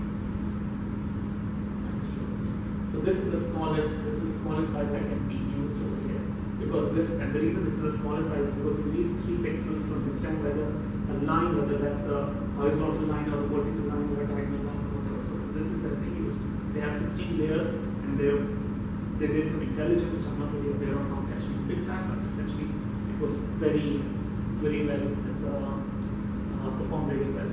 So this is the smallest, this is the smallest size that can be used over here. Because this, and the reason this is the smallest size is because you need 3 pixels to understand whether a line, whether that's a horizontal line or a vertical line or a diagonal line or whatever. So this is that they use. They have 16 layers and they they did some intelligence which I'm not really aware of how they actually did that, but essentially it was very, very well, it's uh, performed very well.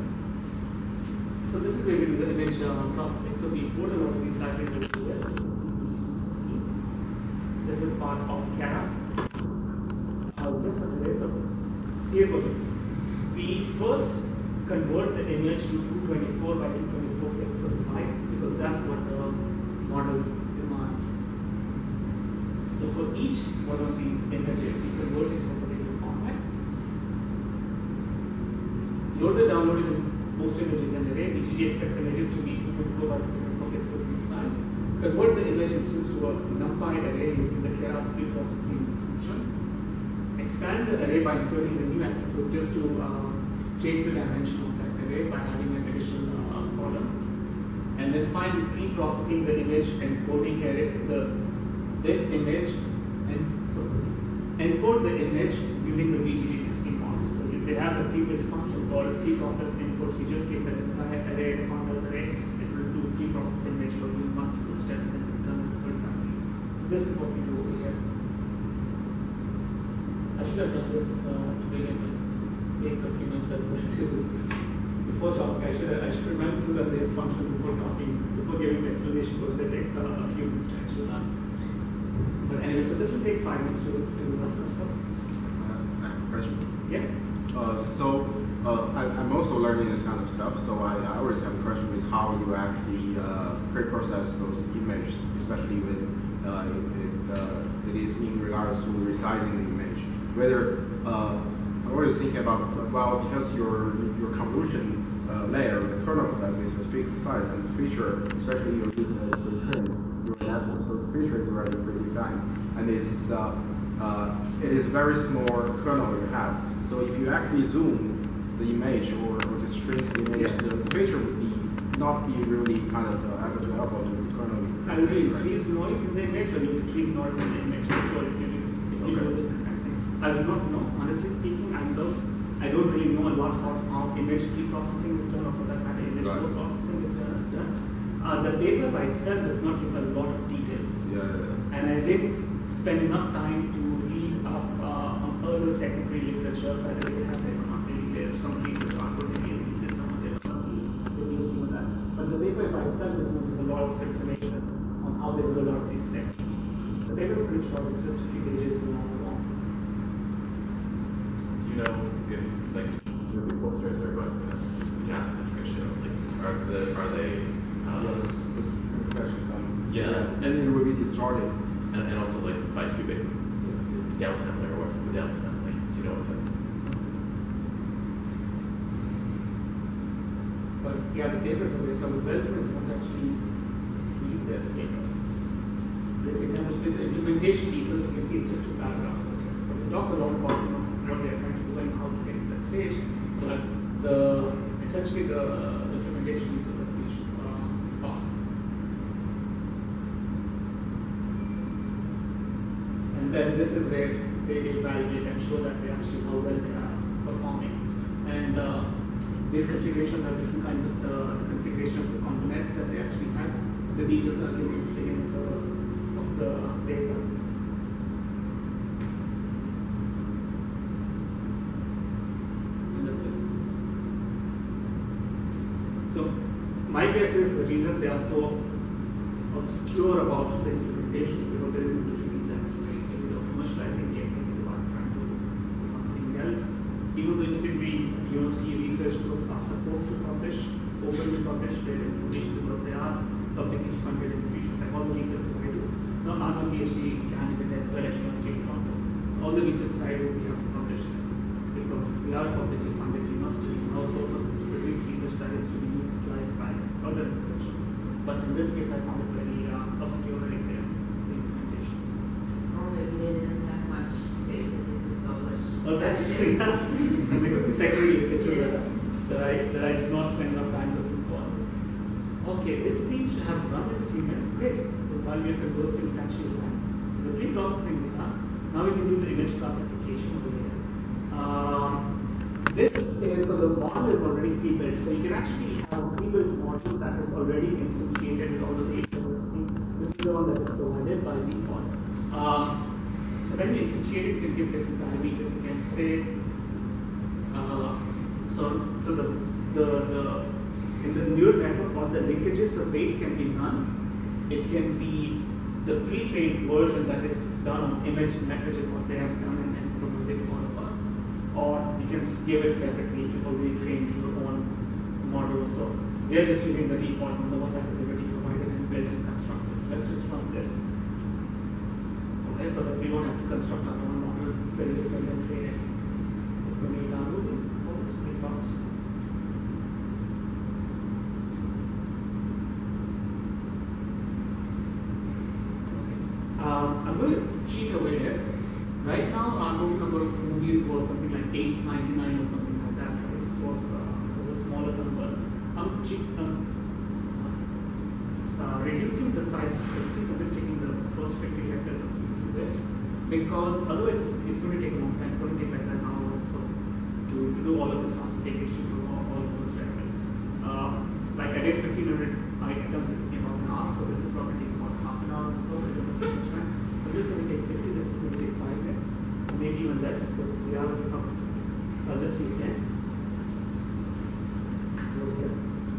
So this is do the image uh, processing. So we import a lot of these libraries over here. So you can see which is 16. This is part of and this. So here's what. We first convert the image to 224 by 224 pixels wide because that's what the model demands. So for each one of these images, we convert it into a particular format. Load the downloaded post images in array. VGG expects images to be 224 by 224 pixels in size. Convert the image instance to a NumPy array using the Keras preprocessing function. Expand the array by inserting the new access so just to uh, change the dimension of that array by having an additional uh, column. And then finally pre-processing the image and encoding array, the this image and so encode the image using the VGG16 model. So they have a pre-built function called pre-process inputs. You just give that entire array, the pandas array, it will do pre-process image for you once you step and then return the result back. So this is what we do over here. I should have done this uh, to begin with. It Takes a few minutes as well to before talking. I should I should remember to run this function before talking, before giving the explanation because they take uh, a few minutes to actually run. But anyway, so this will take five minutes to, to run. So, Uh, I have a question. yeah. Uh, so uh, I, I'm also learning this kind of stuff. So I, I always have a question with how you actually uh, pre-process those images, especially when uh, it, uh, it is in regards to resizing the image. Whether I'm always thinking about well because your your convolution layer, the kernels that is a fixed size and the feature, especially you're using a pre-trained neural network, so the feature is already predefined and it's it is very small kernel you have. So if you actually zoom the image or, or just shrink the image, Yeah. the, the feature would be not be really kind of uh, apple to apple to the kernel. Either you increase noise in the image or you decrease noise in the image. I'm sure if you do, if you do a different kind of thing. I do not know, honestly speaking, I don't, I don't really know a lot how, how image pre-processing is done or for that matter image Right. post-processing is done. done. Uh, the paper by itself does not give a lot of details. Yeah, yeah, yeah. And I did spend enough time to read up uh, on other secondary literature, whether they have their not really there. Some research article, maybe a thesis, some of them are they used that. But the paper by itself does not a lot of information on how they do a lot of these steps. The paper is pretty short, it's just a few pages long. long. Do you know if like movie posters are going to this this is the African show? Like are the are they Yeah, uh, this, this question comes. Yeah. and it will be distorted. and, and also like bicubic downsampling or type of downsampling? Do you know what type? But yeah, the papers are so well won't actually read this paper. For example, with the implementation details, you can see it's just two paragraphs. So we talk a lot about you know, what they are trying to do and how to get to that stage. But the essentially the, the implementation details are pretty uh, sparse. And then this is where they evaluate and show that they actually how well they are performing. And uh, these configurations are different kinds of the, the configuration of the components that they actually have. The details are given at the beginning of the, paper. And that's it. So my guess is the reason they are so obscure about the implementations because they didn't really need that details. Maybe they were commercializing it, maybe they were trying to do something else. Even though typically university research groups are supposed to publish, to publish their information because they are publicly funded institutions, like all the research that I do. So I'm a PhD candidate as well at University of Toronto. So all the research that I do, we have to publish because we are a publicly funded We university. Our purpose is to produce research that is to be utilized by other professions. But in this case, I found it very uh, obscure in their implementation. Only we didn't have much space in the publish. Oh, that's true. *laughs* there could be secondary literature that, I that I did not spend enough time. Okay, this seems to have run in a few minutes. Great. So while we are conversing, it actually ran. So the pre-processing is done. Now we can do the image classification over here. Um, this is so the model is already pre-built. So you can actually have a pre-built model that is already instantiated with all the everything. This is the one that is provided by default. Um, so when you instantiate it, you can give different parameters. You can say, uh, so so the the the in the neural network or the linkages, the weights can be none. It can be the pre-trained version that is done on image ImageNet, which is what they have done and, and promoted to all of us. Or you can give it separately if you've already trained your own model. So we are just using the default one, the one that is already provided and built and constructed. So let's just run this. Okay, so that we don't have to construct our own model, build it, and then train it. It's going to be downloading. Oh, it's pretty fast. Okay. Um, I'm going to cheat over here. Right now, our movie movies was something like 899 or something like that, right? It was, uh, was a smaller number. I'm cheat, um, uh, reducing the size to 50, so just taking the first 50 vectors of 50 this, because otherwise it's, it's going to take a long time. It's going to take like an hour or so to, to do all of the classification for all, all of those vectors. Uh, like I did 1500 items in about an hour, so this will probably take about half an hour or so. It doesn't take much time. So this is going to take 50. This is going to take five minutes, or maybe even less, because we are up. I'll just do 10. Over here.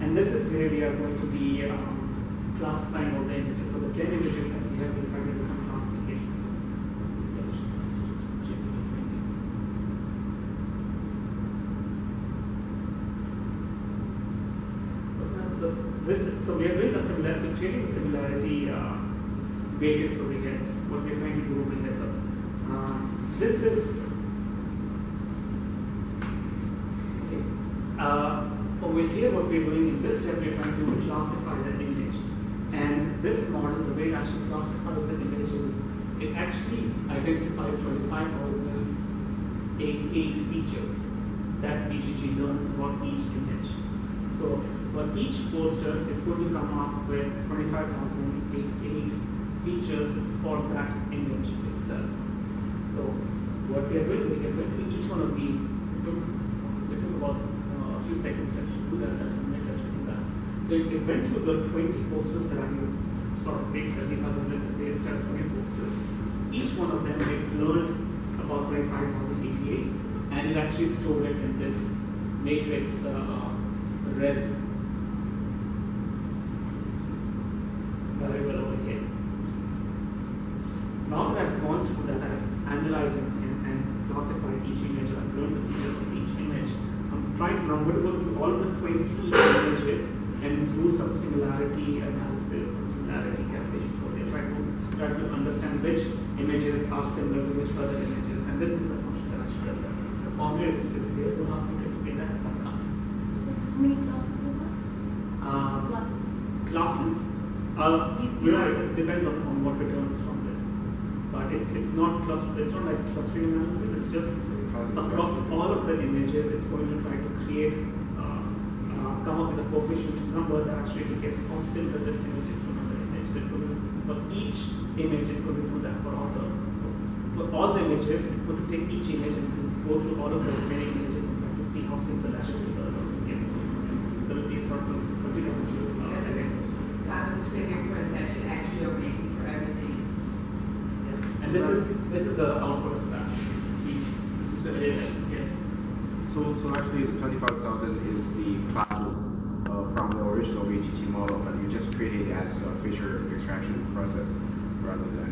And this is where we are going to be um, classifying all the images. So the 10 images that we have, we'll try to do some classification. Just JPG 20. this, so we are doing a similar, we're creating similarity uh, matrix over here. What we're trying to do over here. So um, this is okay. Uh, over here, what we're doing in this step, we're trying to classify the image. And this model, the way it actually classifies the image is it actually identifies 25,088 features that VGG learns about each image. So for each poster, it's going to come up with 25,088 features for that image itself. So what we are doing is we are through each one of these. It took, about uh, a few seconds to actually do that, let's submit actually do that. So it, went through the 20 posters that I'm sort of faked that these are the data set of 20 posters. Each one of them it learned about 25,088 and it actually stored it in this matrix uh, res variable over here. Now that I've gone through that, I've analyzed and, and classified each image, I've learned the features of each image. I'm trying, now I'm going to go through all the 20 images and do some similarity analysis, some similarity calculation for it. Try to try to understand which images are similar to which other images. And this is the function that actually does that. The formula is, is here. Don't ask me to explain that if I can't. So how many classes you have? Uh, Classes. classes. Uh, You- you know, it depends on, from this. But it's it's not cluster, it's not like clustering analysis. It's just across all of the images, it's going to try to create, uh, uh, come up with a coefficient number that actually indicates how similar this image is to another image. So it's going to for each image, it's going to do that for all the for all the images. It's going to take each image and go through all of the remaining images and try to see how simple that is to the other. Yeah. So it'll be sort of continuous. Uh, Yes. again. kind of fingerprint that you actually are making for everything. And this is this is the output of that. See, this is the way that you get. So, so actually, the twenty-five thousand is the classes uh, from the original VGG model, but you just treat it as a feature extraction process rather than.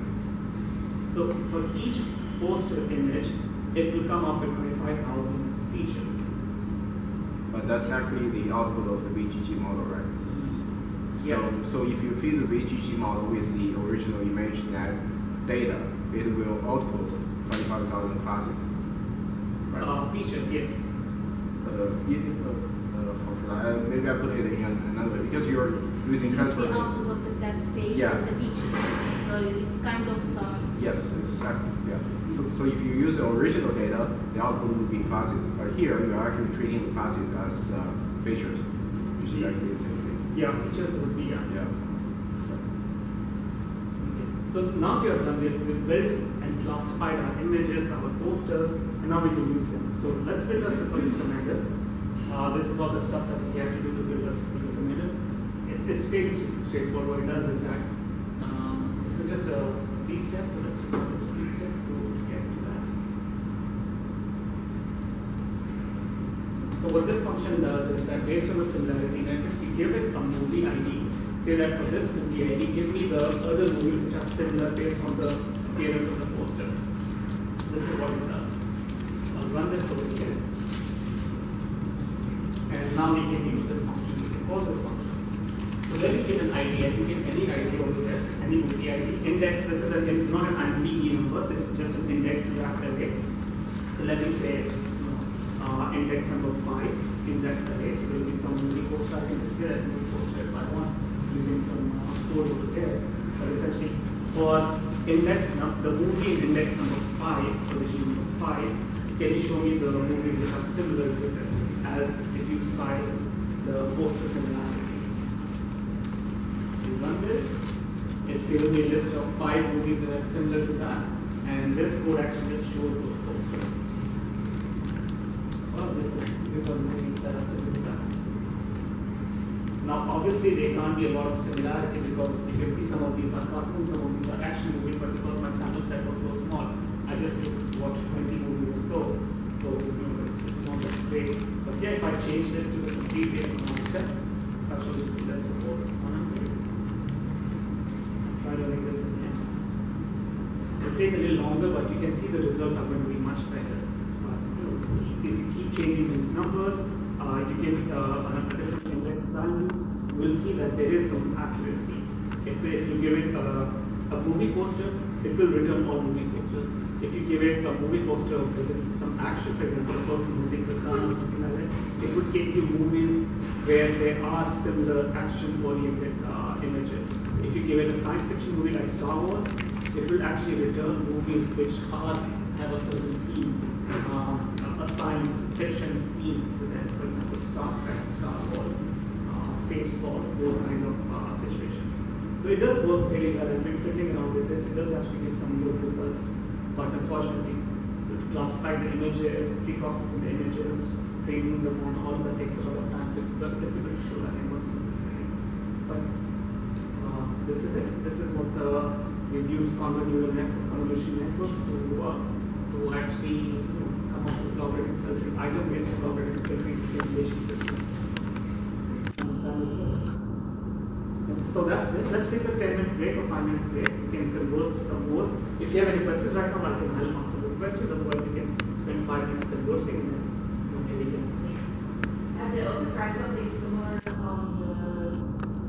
So for each poster image, it will come up with 25,000 features. But that's actually the output of the VGG model, right? Yes. So, so if you feed the VGG model with the original ImageNet data, it will output twenty-five thousand classes. Right? Uh, features, yes. uh, if, uh, uh, how should I, uh, maybe I put it in another way, because you're using transfer. The output of the, that stage Yeah. is the features. So it's kind of classes. Yes, it's, uh, yeah. So, so if you use the original data, the output would be classes. But here, you're actually treating the classes as uh, features, which is actually the same thing. Yeah, features would be, yeah. Yeah. So now we are done, we have we've built and classified our images, our posters, and now we can use them. So let's build a simple recommender. Uh, this is all the stuff that we have to do to build a simple recommender. It's, it's fairly straightforward. What it does is that um, this is just a B step, so let's just run this B step to get to that. So what this function does is that based on the similarity matrix, you give it a movie ID. Say that for this movie ID, give me the other movies which are similar based on the appearance of the poster. This is what it does. I'll run this over here. And now we can use this function. We can call this function. So let me give an ID. I can give any ID over here, any movie ID. Index, this is a, not an IMDb number, this is just an index to array. So let me say uh, index number 5 in that. So there will be some movie poster I can display that movie poster if I want using some code over there. But essentially, for index num the movie in index number 5, position number 5, can you show me the movies which are similar to this as reduced by the poster similarity? You run this, it's giving me a list of five movies that are similar to that, and this code actually just shows those posters. Oh, this is, these are movies that are similar to that. Now, obviously, there can't be a lot of similarity because you can see some of these are cartoons, some of these are action movies, but because my sample set was so small, I just watched 20 movies or so. So, you know, it's, it's not that great. But yeah, if I change this to the complete data set, actually, let's suppose 100. Try to make this again. It'll take a little longer, but you can see the results are going to be much better. But, you know, if you keep changing these numbers, you give it uh, a, different index value, we'll see that there is some accuracy. If, if you give it a, a movie poster, it will return all movie posters. If you give it a movie poster with some action, for example, a person moving the gun or something like that, it would give you movies where there are similar action-oriented uh, images. If you give it a science fiction movie like Star Wars, it will actually return movies which are have a certain theme, uh, science fiction theme to. For example, Star Trek, Star Wars, uh, Spaceballs, those kind of uh, situations. So it does work fairly well. I've been fiddling around with this. It does actually give some good results, but unfortunately, to classify the images, pre-processing the images, training them on all that takes a lot of time. So it's very difficult to show that in one single second. But uh, this is it. This is what uh, we've used convolutional network, convolution networks to uh, to actually you know, come up with logarithm filtering, filtering implementation system. And that is it. And So that's it. Let's take a 10 minute break or 5 minute break. We can converse some more. If you have any questions right now, I can help answer those questions. Otherwise, we can spend 5 minutes conversing and then maybe we can. Have they also tried something similar on the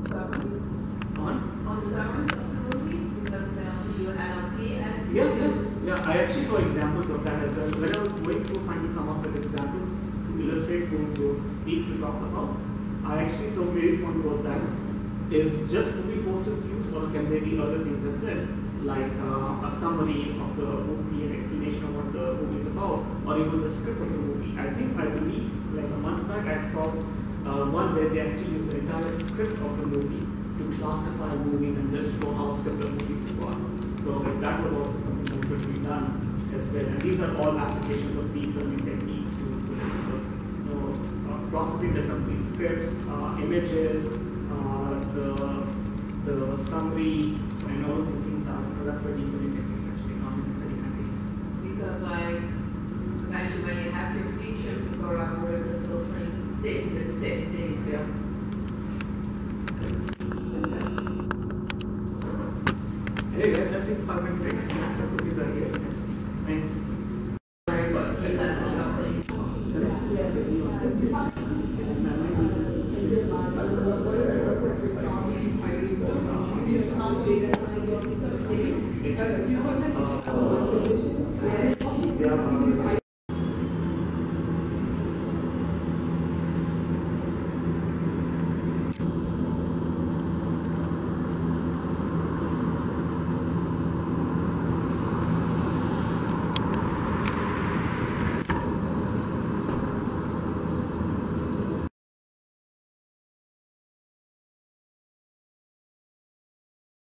summaries, On? on the summaries of the movies? Because you can also do NLP and. Yeah, yeah, yeah. I actually saw examples of that as well. So when I was going through trying to come up with examples to illustrate, to, speak, to talk about, I actually saw my response was that is just movie posters used or can there be other things as well? Like uh, a summary of the movie, an explanation of what the movie is about, or even the script of the movie. I think, I believe, like a month back, I saw uh, one where they actually used the entire script of the movie to classify movies and just show how similar movies were. So that was also something that could be done as well. And these are all applications of deep learning techniques to, to this because you know, uh, processing the complete script, uh, images, uh, the the summary, and all of these things are so that's where deep learning techniques actually come in very handy. Because like, eventually when you have your features, the core algorithm filtering stays with the same thing. Yeah. Hey guys, let's take a five minute break. Snacks and cookies are here. Thanks. you something